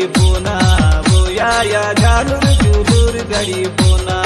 गडी बोना बोया या घालून चुलूर गडी बोना